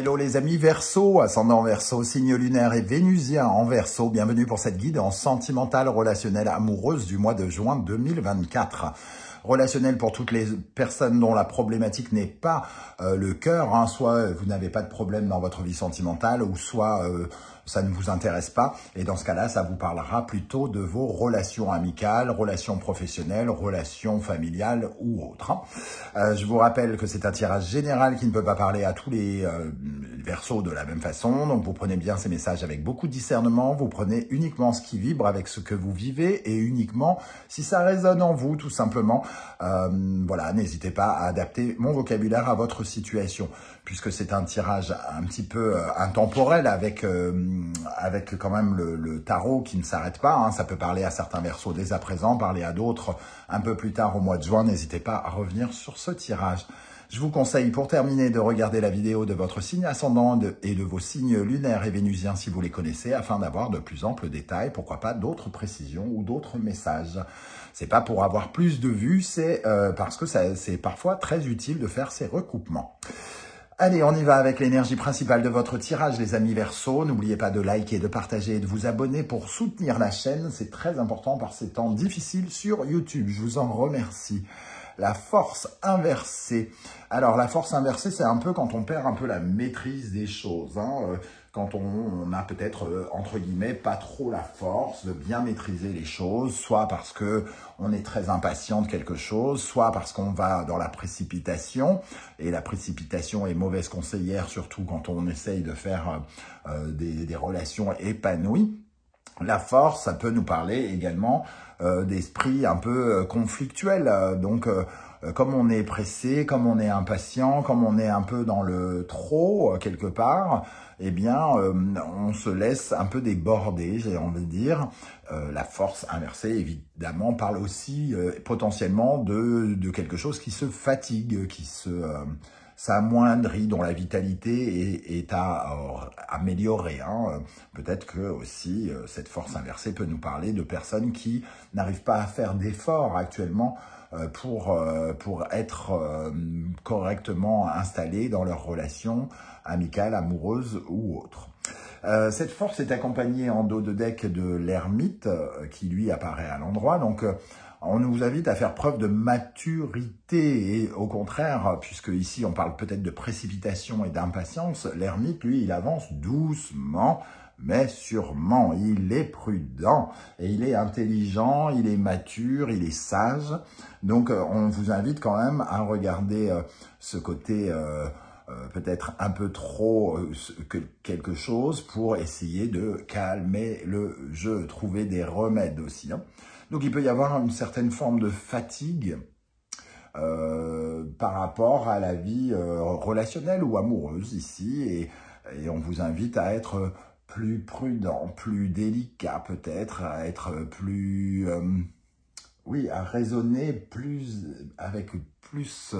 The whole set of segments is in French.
hello les amis Verseau, ascendant Verseau, signe lunaire et vénusien en Verseau. Bienvenue pour cette guide en sentimentale relationnelle amoureuse du mois de juin 2024 relationnel pour toutes les personnes dont la problématique n'est pas euh, le cœur, hein. soit vous n'avez pas de problème dans votre vie sentimentale, ou soit euh, ça ne vous intéresse pas. Et dans ce cas-là, ça vous parlera plutôt de vos relations amicales, relations professionnelles, relations familiales ou autres. Hein. Euh, je vous rappelle que c'est un tirage général qui ne peut pas parler à tous les euh, versos de la même façon. Donc vous prenez bien ces messages avec beaucoup de discernement. Vous prenez uniquement ce qui vibre avec ce que vous vivez et uniquement si ça résonne en vous, tout simplement. Euh, voilà, n'hésitez pas à adapter mon vocabulaire à votre situation, puisque c'est un tirage un petit peu intemporel avec avec quand même le, tarot qui ne s'arrête pas. Hein. Ça peut parler à certains versos dès à présent, parler à d'autres un peu plus tard au mois de juin. N'hésitez pas à revenir sur ce tirage. Je vous conseille pour terminer de regarder la vidéo de votre signe ascendant et de vos signes lunaires et vénusiens si vous les connaissez afin d'avoir de plus amples détails, pourquoi pas d'autres précisions ou d'autres messages. C'est pas pour avoir plus de vues, c'est euh, parce que c'est parfois très utile de faire ces recoupements. Allez, on y va avec l'énergie principale de votre tirage, les amis Verseau. N'oubliez pas de liker, de partager et de vous abonner pour soutenir la chaîne. C'est très important par ces temps difficiles sur YouTube. Je vous en remercie. La force inversée. Alors, la force inversée, c'est un peu quand on perd un peu la maîtrise des choses. Hein. Euh, quand on, a peut-être, euh, entre guillemets, pas trop la force de bien maîtriser les choses, soit parce que on est très impatient de quelque chose, soit parce qu'on va dans la précipitation, et la précipitation est mauvaise conseillère, surtout quand on essaye de faire euh, des, des relations épanouies. La force, ça peut nous parler également euh, d'esprit un peu conflictuel. Donc, comme on est pressé, comme on est impatient, comme on est un peu dans le trop quelque part, eh bien, euh, on se laisse un peu déborder, j'ai envie de dire. Euh, la force inversée, évidemment, parle aussi euh, potentiellement de, de, quelque chose qui se fatigue, qui se s'amoindrit, dont la vitalité est, à, améliorer. Hein. Peut-être que aussi cette force inversée peut nous parler de personnes qui n'arrivent pas à faire d'efforts actuellement pour, pour être correctement installées dans leurs relations, amicale, amoureuse ou autre. Euh, cette force est accompagnée en dos de deck de l'ermite euh, qui lui apparaît à l'endroit. Donc euh, on nous invite à faire preuve de maturité et au contraire, puisque ici on parle peut-être de précipitation et d'impatience, l'ermite lui il avance doucement mais sûrement. Il est prudent et il est intelligent, il est mature, il est sage. Donc on vous invite quand même à regarder ce côté euh, peut-être un peu trop euh, quelque chose pour essayer de calmer le jeu, trouver des remèdes aussi. Donc il peut y avoir une certaine forme de fatigue euh, par rapport à la vie relationnelle ou amoureuse ici et, on vous invite à être plus prudent, plus délicat peut-être, à être plus... oui, à raisonner plus avec plus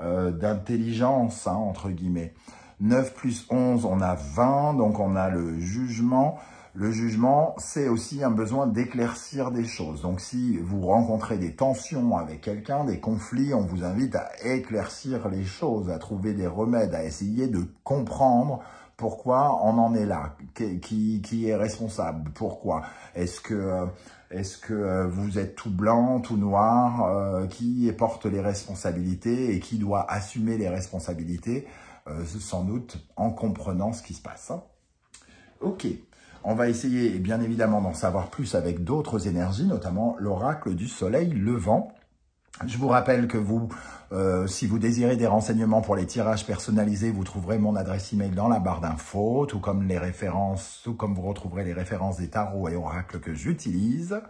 euh, d'intelligence, hein, entre guillemets. 9 plus 11, on a 20, donc on a le jugement. Le jugement, c'est aussi un besoin d'éclaircir des choses. Donc si vous rencontrez des tensions avec quelqu'un, des conflits, on vous invite à éclaircir les choses, à trouver des remèdes, à essayer de comprendre pourquoi on en est là, qui, est responsable, pourquoi. Est-ce que est-ce que vous êtes tout blanc, tout noir euh, Qui porte les responsabilités et qui doit assumer les responsabilités? Euh, Sans doute en comprenant ce qui se passe. Ok, on va essayer bien évidemment d'en savoir plus avec d'autres énergies, notamment l'oracle du soleil levant. Je vous rappelle que vous, euh, si vous désirez des renseignements pour les tirages personnalisés, vous trouverez mon adresse email dans la barre d'infos, tout comme les références, tout comme vous retrouverez les références des tarots et oracles que j'utilise,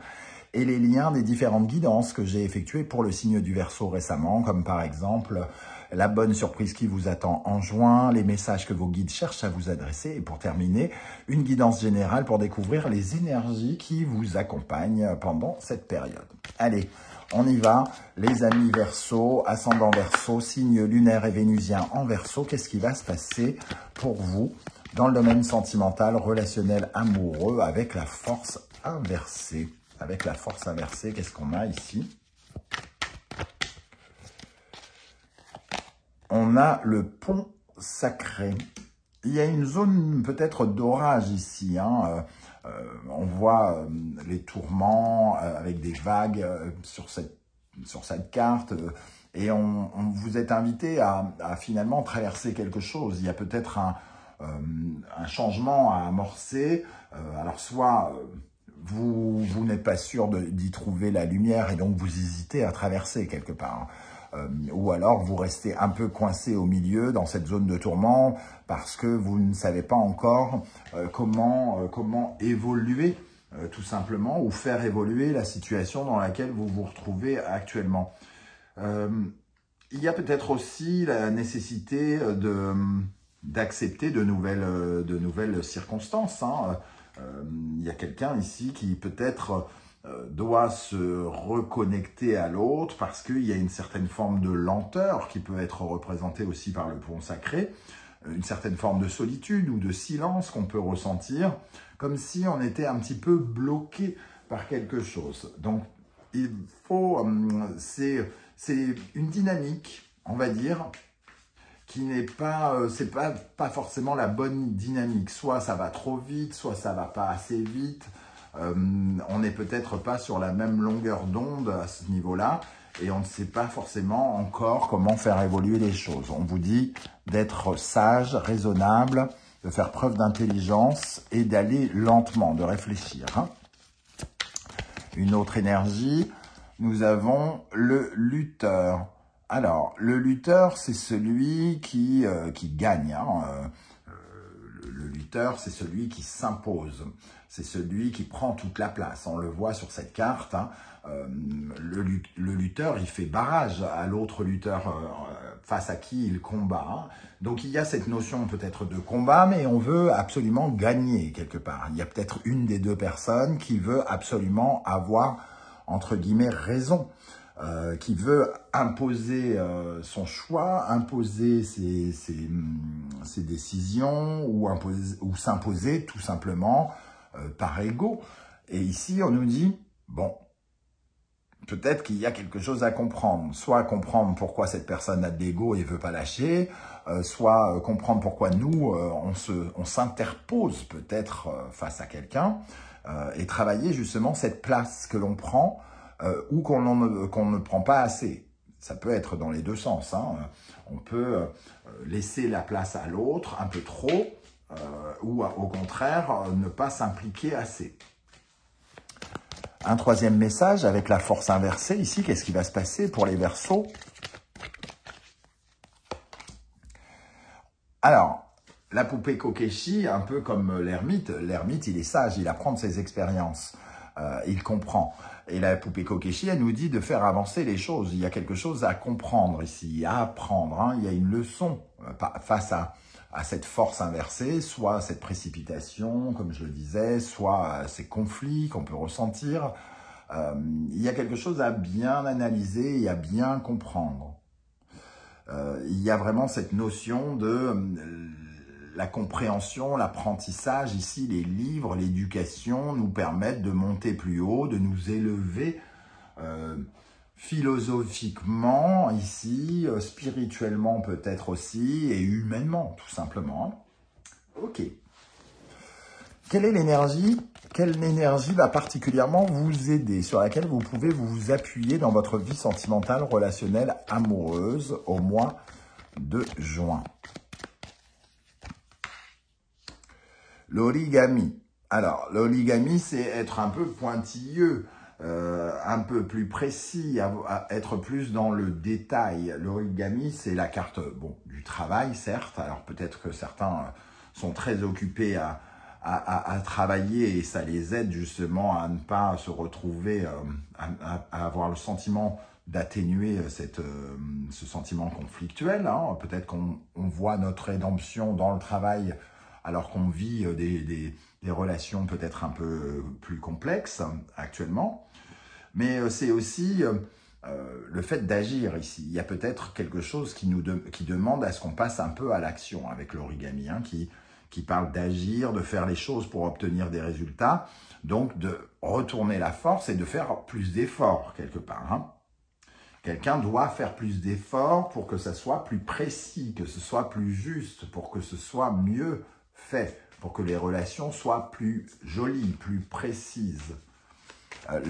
et les liens des différentes guidances que j'ai effectuées pour le signe du Verseau récemment, comme par exemple la bonne surprise qui vous attend en juin, les messages que vos guides cherchent à vous adresser, et pour terminer, une guidance générale pour découvrir les énergies qui vous accompagnent pendant cette période. Allez, on y va, les amis Verseau, ascendant Verseau, signe lunaire et vénusien en Verseau. Qu'est-ce qui va se passer pour vous dans le domaine sentimental, relationnel, amoureux, avec la force inversée? Avec la force inversée, qu'est-ce qu'on a ici? On a le pont sacré. il y a une zone peut-être d'orage ici. Hein. on voit les tourments avec des vagues sur cette, sur cette carte et on, vous êtes invité à, finalement traverser quelque chose. Il y a peut-être un, un, changement à amorcer. alors soit vous, vous n'êtes pas sûr d'y trouver la lumière et donc vous hésitez à traverser quelque part. Euh, ou alors vous restez un peu coincé au milieu dans cette zone de tourment parce que vous ne savez pas encore euh, comment, euh, comment évoluer tout simplement ou faire évoluer la situation dans laquelle vous vous retrouvez actuellement. il y a peut-être aussi la nécessité d'accepter de nouvelles, de nouvelles circonstances. Hein. Il y a quelqu'un ici qui peut-être doit se reconnecter à l'autre parce qu'il y a une certaine forme de lenteur qui peut être représentée aussi par le pont sacré, euh, une certaine forme de solitude ou de silence qu'on peut ressentir, comme si on était un petit peu bloqué par quelque chose. Donc, il faut, c'est une dynamique, on va dire, qui n'est pas, euh, c'est pas, pas forcément la bonne dynamique. Soit ça va trop vite, soit ça va pas assez vite. Euh, on n'est peut-être pas sur la même longueur d'onde à ce niveau-là et on ne sait pas forcément encore comment faire évoluer les choses. On vous dit d'être sage, raisonnable, de faire preuve d'intelligence et d'aller lentement, de réfléchir. Hein. Une autre énergie, nous avons le lutteur. Alors, le lutteur, c'est celui qui, euh, gagne. Hein, euh, le, lutteur, c'est celui qui s'impose. C'est celui qui prend toute la place. On le voit sur cette carte. Hein. Euh, le, lutteur, il fait barrage à l'autre lutteur face à qui il combat. Hein. Donc, il y a cette notion peut-être de combat, mais on veut absolument gagner quelque part. Il y a peut-être une des deux personnes qui veut absolument avoir, entre guillemets, raison. Euh, qui veut imposer euh, son choix, imposer ses, décisions ou s'imposer tout simplement euh, par ego. Et ici, on nous dit, bon, peut-être qu'il y a quelque chose à comprendre. Soit comprendre pourquoi cette personne a de l'ego et veut pas lâcher, soit comprendre pourquoi nous, on on s'interpose peut-être face à quelqu'un et travailler justement cette place que l'on prend euh, ou qu'on ne prend pas assez. Ça peut être dans les deux sens. Hein. On peut euh, laisser la place à l'autre un peu trop, euh, ou au contraire, ne pas s'impliquer assez. Un troisième message avec la force inversée ici, qu'est-ce qui va se passer pour les versos? Alors, la poupée Kokeshi, un peu comme l'ermite, l'ermite il est sage, il apprend de ses expériences, il comprend. Et la poupée Kokeshi, elle nous dit de faire avancer les choses. Il y a quelque chose à comprendre ici, à apprendre. Hein. Il y a une leçon euh, face à, à cette force inversée, soit cette précipitation, comme je le disais, soit ces conflits qu'on peut ressentir. Euh, il y a quelque chose à bien analyser et à bien comprendre. Euh, il y a vraiment cette notion de la compréhension, l'apprentissage, ici les livres, l'éducation nous permettent de monter plus haut, de nous élever euh, philosophiquement ici, euh, spirituellement peut-être aussi, et humainement tout simplement. Ok. Quelle est l'énergie Quelle énergie va particulièrement vous aider, sur laquelle vous pouvez vous appuyer dans votre vie sentimentale, relationnelle, amoureuse au mois de juin? L'origami. Alors, l'origami, c'est être un peu pointilleux, euh, un peu plus précis, être plus dans le détail. L'origami, c'est la carte du travail, certes. Alors, peut-être que certains sont très occupés à, à, travailler et ça les aide justement à ne pas se retrouver, euh, à, avoir le sentiment d'atténuer cette, euh, ce sentiment conflictuel. Hein. Peut-être qu'on voit notre rédemption dans le travail alors qu'on vit euh, des, relations peut-être un peu euh, plus complexes actuellement. Mais euh, c'est aussi le fait d'agir ici. Il y a peut-être quelque chose qui, nous qui demande à ce qu'on passe un peu à l'action avec l'origami, hein, qui, qui parle d'agir, de faire les choses pour obtenir des résultats, donc de retourner la force et de faire plus d'efforts quelque part. Hein. Quelqu'un doit faire plus d'efforts pour que ça soit plus précis, que ce soit plus juste, pour que ce soit mieux fait, pour que les relations soient plus jolies, plus précises. Euh,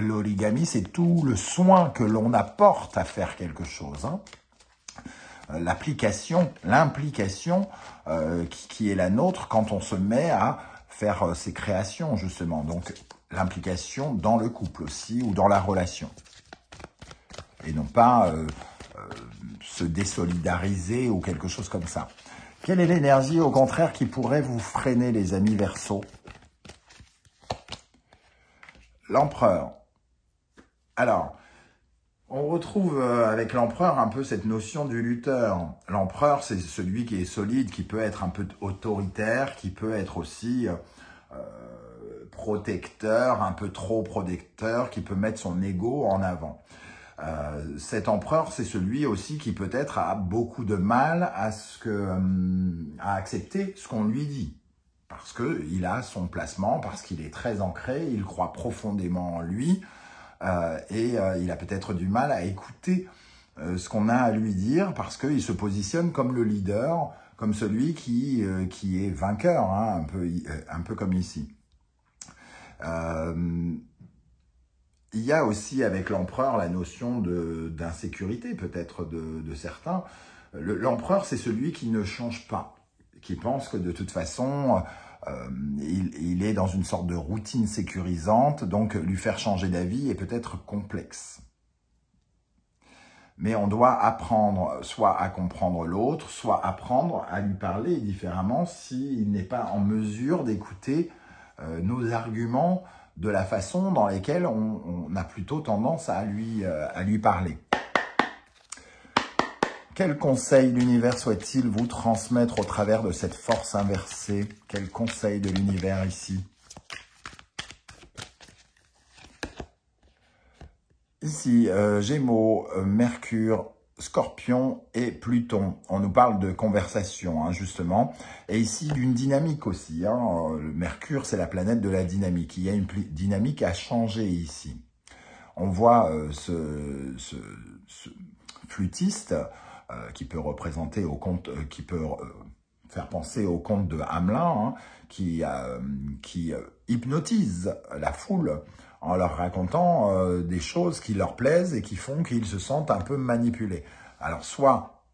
l'origami, c'est tout le soin que l'on apporte à faire quelque chose. Hein. Euh, l'application, l'implication euh, qui, est la nôtre quand on se met à faire ses créations, justement. Donc, l'implication dans le couple aussi ou dans la relation et non pas se désolidariser ou quelque chose comme ça. Quelle est l'énergie, au contraire, qui pourrait vous freiner, les amis verso L'empereur. Alors, on retrouve euh, avec l'empereur un peu cette notion du lutteur. L'empereur, c'est celui qui est solide, qui peut être un peu autoritaire, qui peut être aussi protecteur, un peu trop protecteur, qui peut mettre son ego en avant. Euh, cet empereur, c'est celui aussi qui peut-être a beaucoup de mal à, ce que, euh, à accepter ce qu'on lui dit. Parce qu'il a son placement, parce qu'il est très ancré, il croit profondément en lui, euh, et il a peut-être du mal à écouter ce qu'on a à lui dire, parce qu'il se positionne comme le leader, comme celui qui, qui est vainqueur, hein, un, peu, un peu comme ici. Il y a aussi avec l'empereur la notion d'insécurité peut-être de, certains. L'empereur, c'est celui qui ne change pas, qui pense que de toute façon, euh, il, est dans une sorte de routine sécurisante, donc lui faire changer d'avis est peut-être complexe. Mais on doit apprendre soit à comprendre l'autre, soit apprendre à lui parler différemment s'il n'est pas en mesure d'écouter euh, nos arguments de la façon dans laquelle on, a plutôt tendance à lui, euh, à lui parler. Quel conseil l'univers souhaite-t-il vous transmettre au travers de cette force inversée? Quel conseil de l'univers ici? Ici, euh, Gémeaux, euh, Mercure, Scorpion et Pluton. On nous parle de conversation, hein, justement. Et ici, d'une dynamique aussi. Hein. Le Mercure, c'est la planète de la dynamique. Il y a une dynamique à changer ici. On voit euh, ce, flûtiste euh, qui peut représenter au compte, euh, qui peut faire penser au conte de Hamelin, hein, qui, qui hypnotise la foule en leur racontant euh, des choses qui leur plaisent et qui font qu'ils se sentent un peu manipulés. Alors soit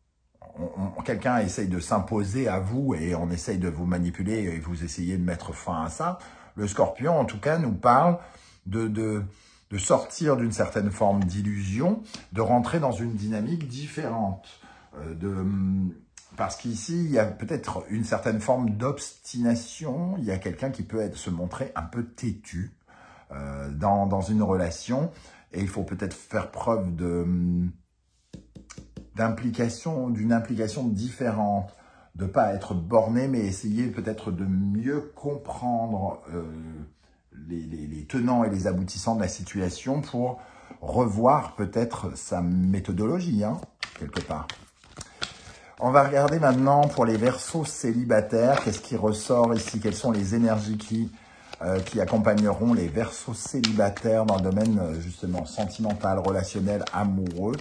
quelqu'un essaye de s'imposer à vous et on essaye de vous manipuler et vous essayez de mettre fin à ça. Le scorpion, en tout cas, nous parle de, sortir d'une certaine forme d'illusion, de rentrer dans une dynamique différente. Euh, parce qu'ici, il y a peut-être une certaine forme d'obstination. Il y a quelqu'un qui peut être, se montrer un peu têtu. Euh, dans, une relation. Et il faut peut-être faire preuve de d'implication, d'une implication différente, de pas être borné, mais essayer peut-être de mieux comprendre euh, les, tenants et les aboutissants de la situation pour revoir peut-être sa méthodologie, hein, quelque part. On va regarder maintenant pour les versos célibataires, qu'est-ce qui ressort ici, quelles sont les énergies qui euh, accompagneront les versos célibataires dans le domaine euh, justement sentimental, relationnel, amoureux.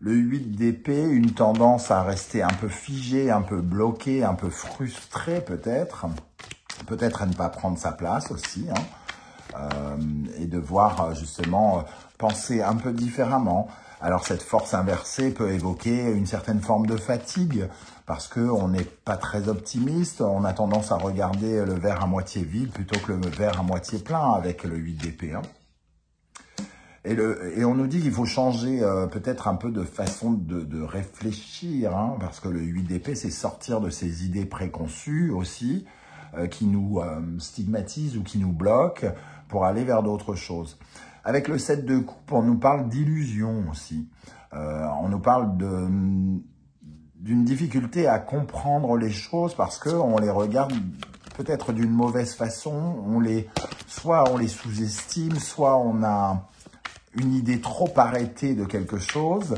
Le 8 d'épée, une tendance à rester un peu figé, un peu bloqué, un peu frustré peut-être. Peut-être à ne pas prendre sa place aussi. Hein. Euh, et devoir justement penser un peu différemment. Alors cette force inversée peut évoquer une certaine forme de fatigue parce qu'on n'est pas très optimiste, on a tendance à regarder le verre à moitié vide plutôt que le verre à moitié plein avec le 8 d'épée. Hein. Et, on nous dit qu'il faut changer euh, peut-être un peu de façon de, réfléchir, hein, parce que le 8 d'épée, c'est sortir de ces idées préconçues aussi, euh, qui nous euh, stigmatisent ou qui nous bloquent pour aller vers d'autres choses. Avec le 7 de coupe, on nous parle d'illusion aussi. Euh, on nous parle d'une difficulté à comprendre les choses parce qu'on les regarde peut-être d'une mauvaise façon. On les, soit on les sous-estime, soit on a une idée trop arrêtée de quelque chose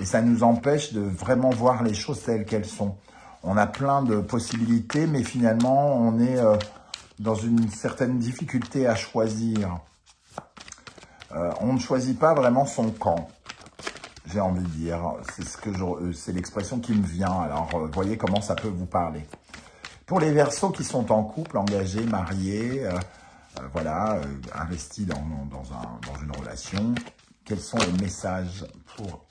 et ça nous empêche de vraiment voir les choses telles qu'elles sont. On a plein de possibilités, mais finalement, on est euh, dans une certaine difficulté à choisir. Euh, on ne choisit pas vraiment son camp, j'ai envie de dire. C'est ce euh, l'expression qui me vient. Alors, euh, voyez comment ça peut vous parler. Pour les versos qui sont en couple, engagés, mariés, voilà, investis dans, dans, dans une relation, quels sont les messages pour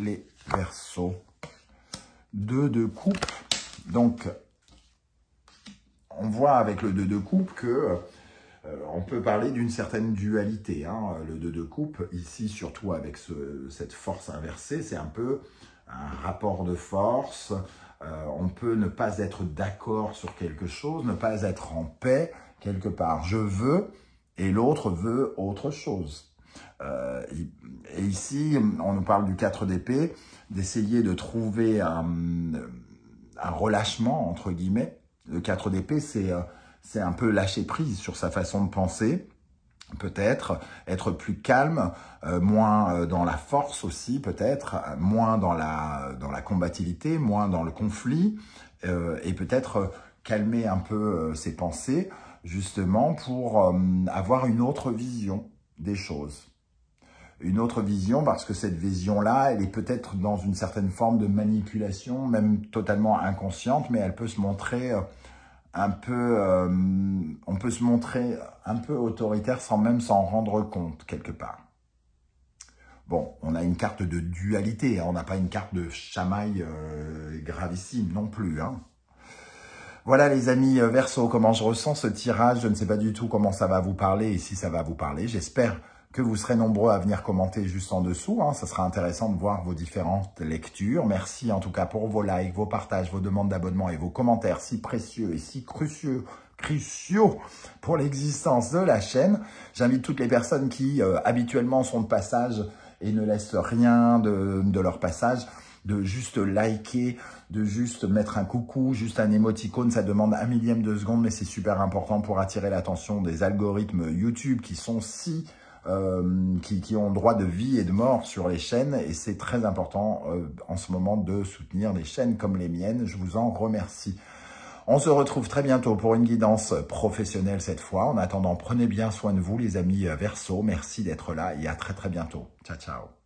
les versos Deux de coupe. Donc, on voit avec le 2 de coupe que on peut parler d'une certaine dualité. Hein. Le 2 de coupe, ici, surtout avec cette force inversée, c'est un peu un rapport de force. Euh, on peut ne pas être d'accord sur quelque chose, ne pas être en paix quelque part. Je veux et l'autre veut autre chose. Euh, et ici, on nous parle du 4 d'épée, d'essayer de trouver un, relâchement, entre guillemets, le 4 d'épée, euh, c'est un peu lâcher prise sur sa façon de penser, peut-être, être plus calme, euh, moins euh, dans la force aussi, peut-être, moins dans la, dans la combativité, moins dans le conflit, et peut-être calmer un peu ses pensées, justement, pour avoir une autre vision des choses. Une autre vision parce que cette vision-là, elle est peut-être dans une certaine forme de manipulation, même totalement inconsciente, mais elle peut se montrer euh, un peu, euh, on peut se montrer un peu autoritaire sans même s'en rendre compte quelque part. Bon, on a une carte de dualité, hein. on n'a pas une carte de chamaille euh, gravissime non plus. Hein. Voilà les amis Verseau, comment je ressens ce tirage, je ne sais pas du tout comment ça va vous parler et si ça va vous parler. J'espère que vous serez nombreux à venir commenter juste en dessous. Hein. Ça sera intéressant de voir vos différentes lectures. Merci en tout cas pour vos likes, vos partages, vos demandes d'abonnement et vos commentaires si précieux et si crucieux cruciaux pour l'existence de la chaîne. J'invite toutes les personnes qui euh, habituellement sont de passage et ne laissent rien de, de leur passage de juste liker, de juste mettre un coucou, juste un émoticône, ça demande un millième de seconde, mais c'est super important pour attirer l'attention des algorithmes YouTube qui sont si euh, qui, qui, ont droit de vie et de mort sur les chaînes. Et c'est très important euh, en ce moment de soutenir des chaînes comme les miennes. Je vous en remercie. On se retrouve très bientôt pour une guidance professionnelle cette fois. En attendant, prenez bien soin de vous les amis Verseau. Merci d'être là et à très très bientôt. Ciao, ciao.